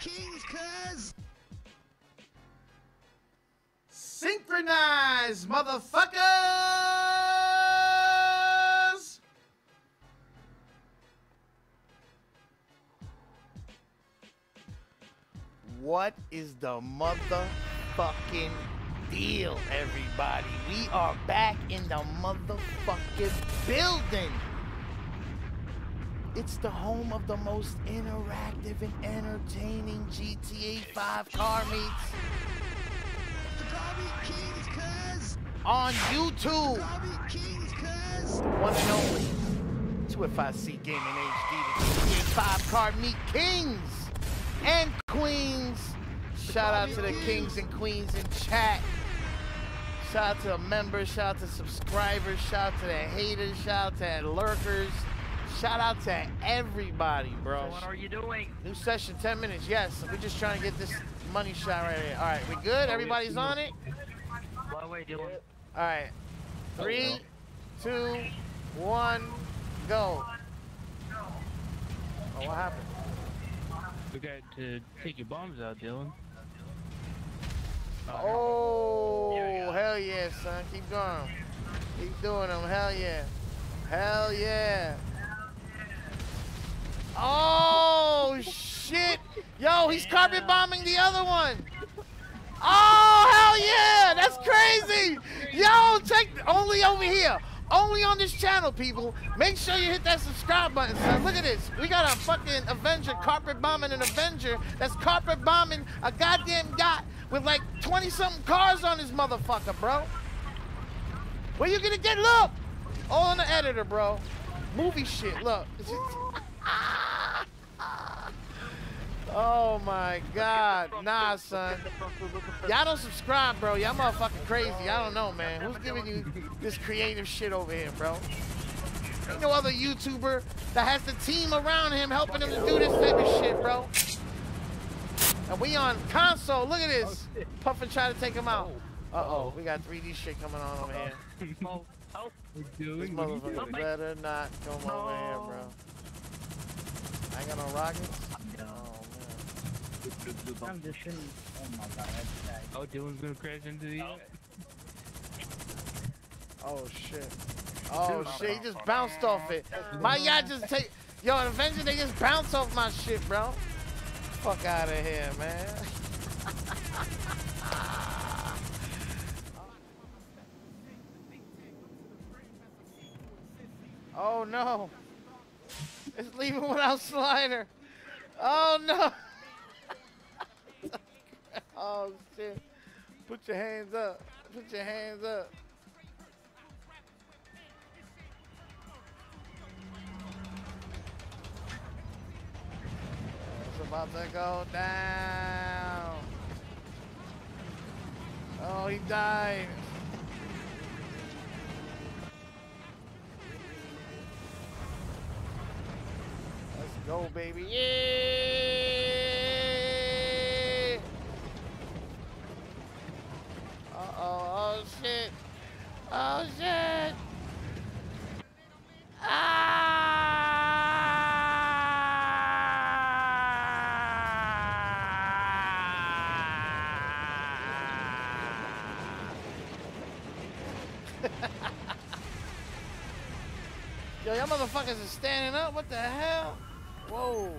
Kings, cuz. Synchronize, motherfuckers! What is the motherfucking deal, everybody? We are back in the motherfucking building. It's the home of the most interactive and entertaining GTA 5 car meets on YouTube. One and only 2FIC Gaming HD, the GTA 5 car meet kings and queens. Shout out to the kings and queens in chat. Shout out to the members, shout out to subscribers, shout out to the haters, shout out to the lurkers. Shout out to everybody, bro. What are you doing? New session, 10 minutes. Yes, we're just trying to get this money shot right here. All right, we good? Everybody's oh, on it? What are we doing? All right. Three, oh, two, one, go. Oh, what happened? We got to take your bombs out, Dylan. Oh, hell yeah, son. Keep going. Keep doing them. Hell yeah. Hell yeah. Oh, shit. Yo, he's carpet bombing the other one. Oh, hell yeah. That's crazy. Yo, check. Only over here. Only on this channel, people. Make sure you hit that subscribe button, son. Look at this. We got a fucking Avenger carpet bombing an Avenger that's carpet bombing a goddamn yacht with like 20 something cars on this motherfucker, bro. Where you gonna get? Look! All on the editor, bro. Movie shit, look. oh my god. Nah, son. Y'all don't subscribe, bro. Y'all motherfucking crazy. I don't know, man. Who's giving you this creative shit over here, bro? Ain't no other YouTuber that has the team around him helping him to do this type of shit, bro. And we on console. Look at this. Oh, Puffin trying to take him out. Oh. Uh-oh. We got 3D shit coming on over here. Oh, oh, What This doing? What are you motherfucker better not come over here, bro. Oh. I ain't got no rockets. No. Oh, man. I'm just shooting. Oh my god, that's bad. Oh, Dylan's gonna crash into the. Oh. Oh, shit. Oh, shit. He just bounced off it. My yacht just take... Yo, an Avenger, they just bounce off my shit, bro. Fuck out of here, man. Oh no! It's leaving without slider. Oh no! Oh shit! Put your hands up. Put your hands up. It's about to go down. Oh, he died. Let's go, baby. Yeah! Yo, y'all motherfuckers are standing up. What the hell? Whoa.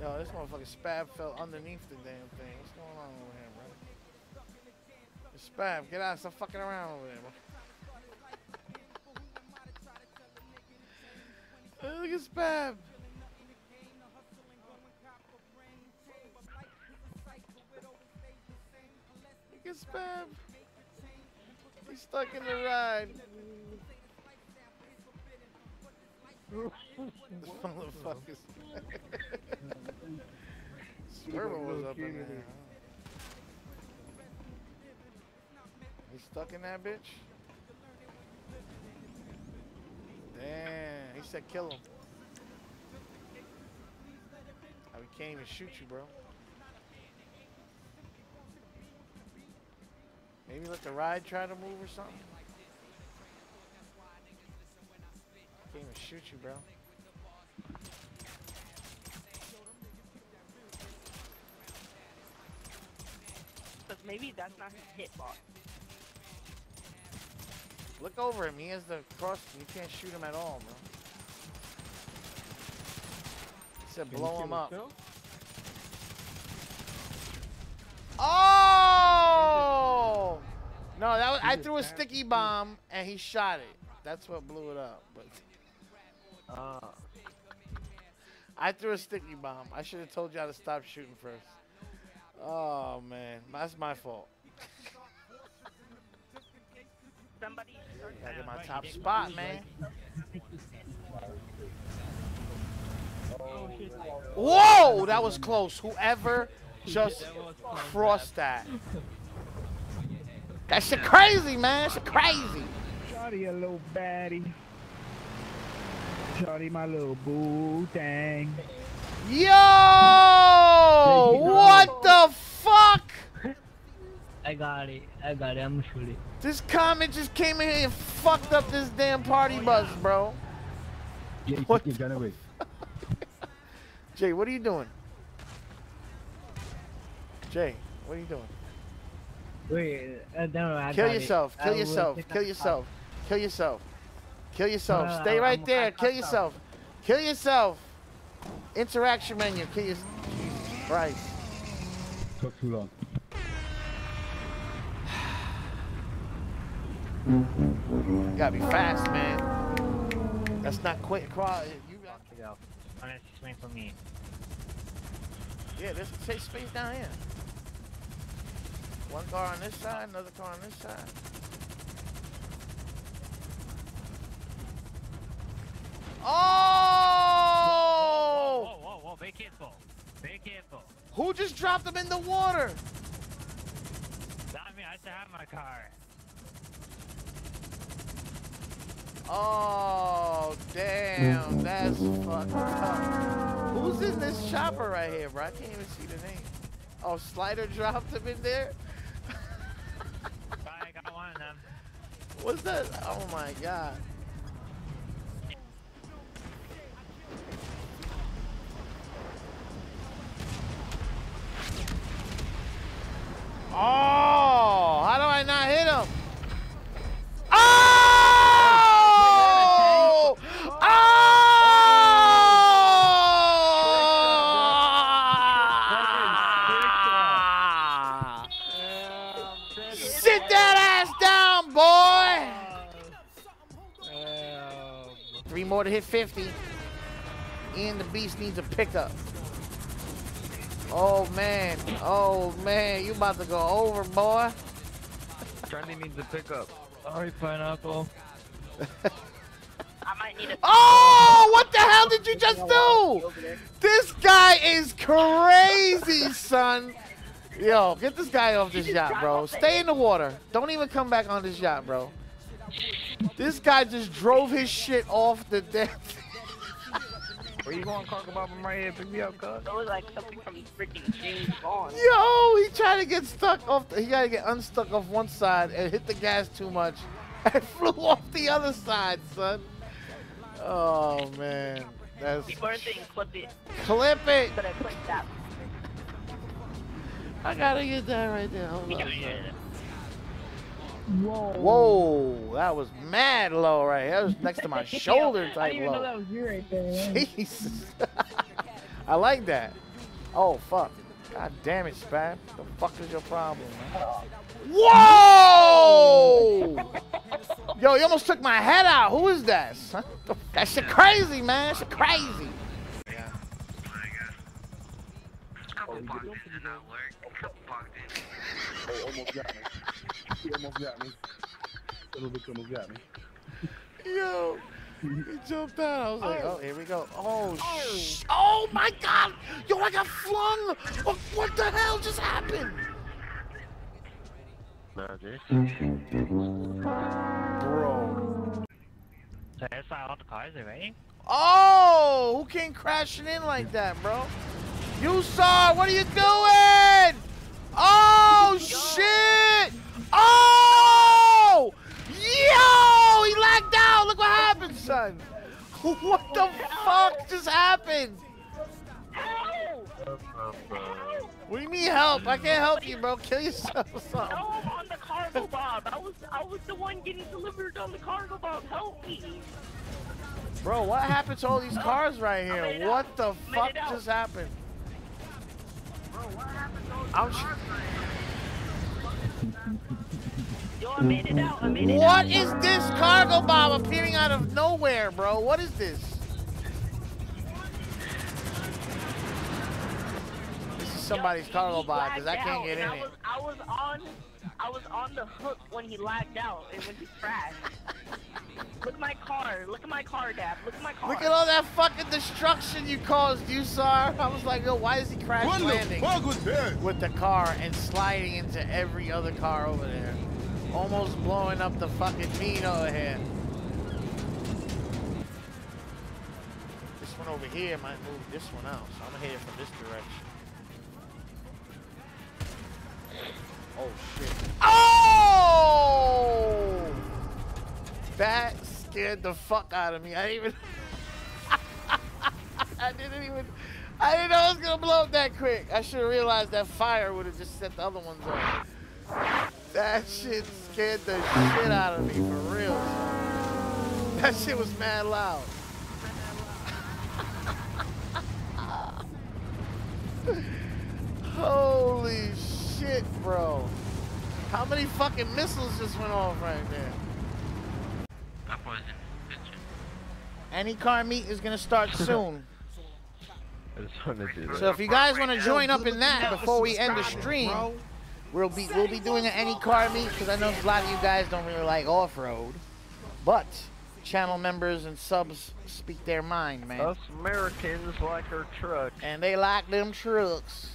Yo, this motherfucking spab fell underneath the damn thing. What's going on over here, bro? The spab, get out. Stop fucking around over there, bro. Hey, Look at spab. Look at spab. He's stuck in the ride. motherfucker's. Swervo was up in there. He's stuck in that bitch? Damn, he said kill him. I can't even shoot you, bro. Maybe let the ride try to move or something? Can't even shoot you, bro. But maybe that's not his hitbox. Look over him. He has the cross. You can't shoot him at all, bro. He said blow him up. Oh! No, that was, I threw a sticky bomb and he shot it. That's what blew it up. But Uh, I threw a sticky bomb. I should have told y'all to stop shooting first. Oh man, that's my fault. Somebody. Gotta get my top spot, man. Whoa, that was close. Whoever just crossed that. That shit crazy, man. Shit crazy. Shawty a little baddie. Shawty my little boo thing. Yo! What the fuck? I got it. I got it. I'm shooting. This comment just came in here and fucked up this damn party oh, bus, bro. Yeah, What you gun away. Jay, what are you doing? Jay, what are you doing? Wait, uh, no, I Kill yourself. Kill will yourself. Kill that yourself. Kill yourself. Kill yourself. No, no, Stay no, right I'm- there. I Kill fucked up. yourself. Kill yourself. Interaction menu. Kill your. Jesus Christ. Took too long. You gotta be fast, man. That's not quick. Crawl. You got. to go. Unless you swing for me. Yeah, there's safe space down here. One car on this side, another car on this side. Oh! Whoa, whoa, whoa, whoa, be careful. Be careful. Who just dropped them in the water? Not me, I still have my car. Oh, damn, that's fucked up. Who's in this chopper right here, bro? I can't even see the name. Oh, Slider dropped him in there? I got one of them. What's that? Oh my god. Oh, Three more to hit 50. And the beast needs a pickup. Oh man, oh man, you about to go over, boy. Charlie needs a pickup. Sorry, pineapple. I might need a. Oh, what the hell did you just do? This guy is crazy, son. Yo, get this guy off this yacht, bro. Stay in the water. Don't even come back on this yacht, bro. This guy just drove his shit off the damn. Where you going, Cargobob? I'm right here. Pick me up, cuz. It was like something from freaking James Bond. Yo, he tried to get stuck off. The, he got to get unstuck off one side and hit the gas too much, and flew off the other side, son. Oh man, that's We weren't saying clip it, clip it. but I clicked that. I gotta get that right there. Hold Yeah, up. yeah. Whoa. Whoa, that was mad low right here. That was next to my shoulder I type didn't even know low. that was you right there. man. Jesus. I like that. Oh, fuck. God damn it, Spam. The fuck is your problem, man? Whoa! Yo, you almost took my head out. Who is that, son? That shit crazy, man. That Shit crazy. Yeah. Couple boxes did not work. Couple boxes. Oh, He almost got me. Little bitch almost got me. Yo, he jumped out. I was like, oh, oh here we go. Oh, oh, sh- oh my God. Yo, I got flung. What, what the hell just happened? Bro. That's why all the cars are ready. Oh, who came crashing in like that, bro? You saw, what are you doing? Oh, shit. Oh, yo, he lagged out. Look what happened, son. What the fuck just happened? What you mean help? I can't help you, bro. Kill yourself. No, I'm on the Cargobob. I was I was the one getting delivered on the Cargobob. Help me. Bro, what happened to all these cars right here? What out. the fuck just happened? Sh- Yo, I made it out. I made it What out. is this Cargobob appearing out of nowhere, bro? What is this? This is somebody's cargo he bomb because I can't get in I it. was, I was on, I was on the hook when he lagged out and when he crashed. Look at my car. Look at my car, Dad. Look at my car. Look at all that fucking destruction you caused, you saw. I was like, yo, why is he crash What the landing fuck was with the car and sliding into every other car over there? Almost blowing up the fucking mean over here. This one over here might move this one out, so I'm gonna hit it from this direction. Oh shit. Oh! That scared the fuck out of me. I didn't even. I didn't even. I didn't know I was gonna blow up that quick. I should have realized that fire would have just set the other ones off. That shit scared the shit out of me for real. That shit was mad loud. Holy shit, bro. How many fucking missiles just went off right there? That wasn't. Any car meet is gonna start soon. I just wanted to do that. So if you guys want to join up in that before we end the stream, we'll be we'll be doing an any car meet because I know a lot of you guys don't really like off road, but channel members and subs speak their mind, man, Us Americans like our trucks. and they like them trucks.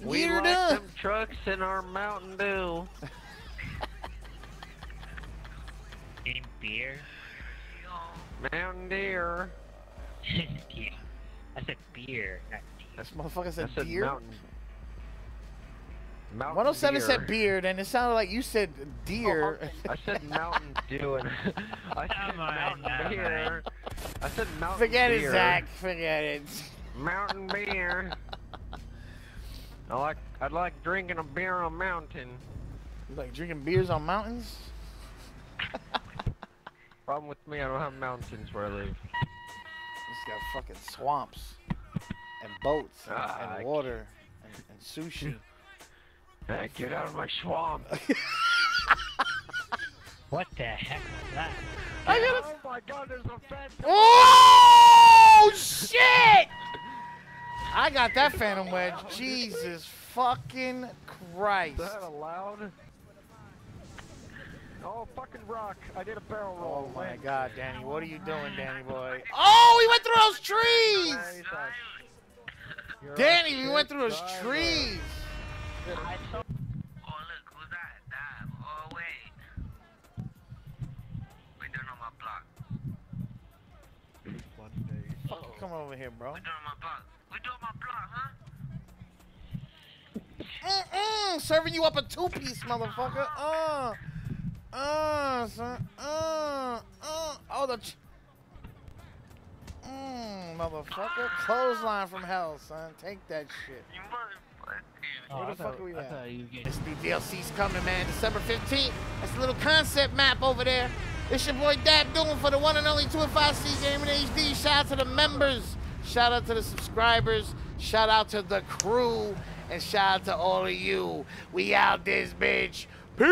We Geared like up. them trucks in our Mountain Dew. Any beer? Mountain Deer. yeah. I said beer, not tea. This motherfucker I said said beer. Mountain. Mountain 107 Deer. said beard, and it sounded like you said deer. Oh, I said Mountain Dew and I said Mountain come Beer. I said Mountain Forget it, Zach. Forget it. Mountain Beer. I like I'd like drinking a beer on a mountain. You like drinking beers on mountains? Problem with me, I don't have mountains where I live. It's got fucking swamps and boats and, Ah, and water and, and sushi. Hey, get out of my swamp. What the heck was that? I gotta. oh my god, there's a fence. Oh shit! I got that phantom wedge. Jesus fucking Christ! Is that allowed? Oh, fucking rock. I did a barrel roll. Oh my man. God, Danny, what are you doing, Danny boy? Oh, we went through those trees. Nice, you're a Danny, we went through those trees. I saw Oh, look, who's that? That. Oh, wait. On my block. Fuck, come over here, bro. We're doing on my block. We're doing my block, huh? Mm-mm, serving you up a two-piece, motherfucker. Uh, uh, son. Uh, uh. Oh, the. Ch- mm, motherfucker. Clothesline from hell, son. Take that shit. You motherfucker. Oh, Where I the fuck thought- are we at? thought you were getting This new DLC's coming, man. December 15th. That's a little concept map over there. It's your boy Dab Doulem for the one and only 2FIC Gaming HD. Shout out to the members. Shout out to the subscribers. Shout out to the crew. And shout out to all of you. We out this bitch. Peace.